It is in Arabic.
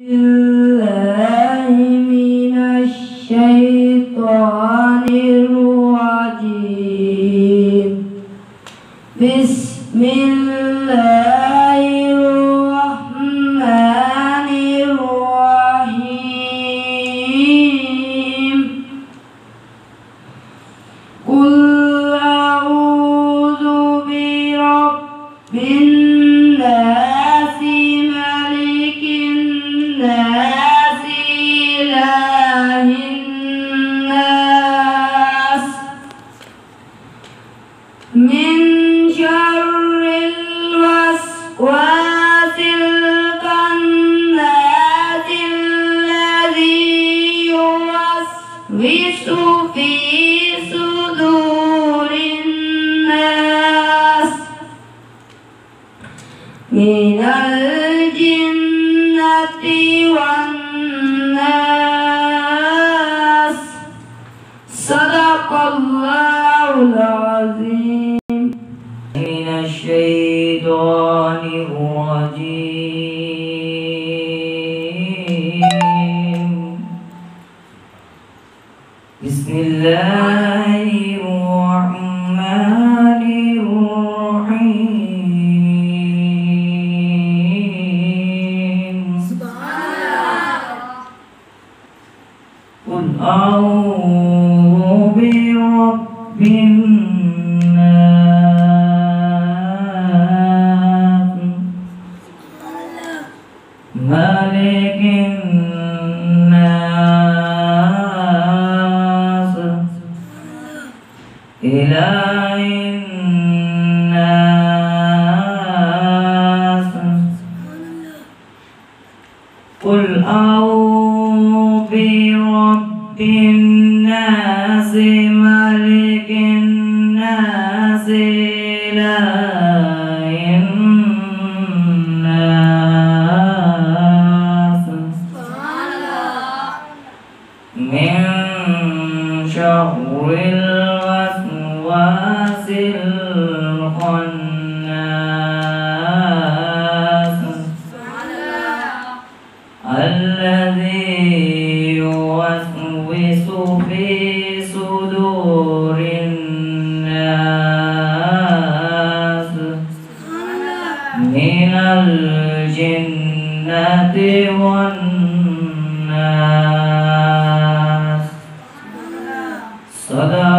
الله من الشيطان الرجيم. بسم الله من الجنة والناس. صدق الله العظيم. من الشيطان الرجيم. بسم الله أعوذ برب الناس ملك الناس إله الناس قل أعوذ الناس ملك الناس إله الناس. من شر الوسواس الخناس. الذي الجنة والناس. صدق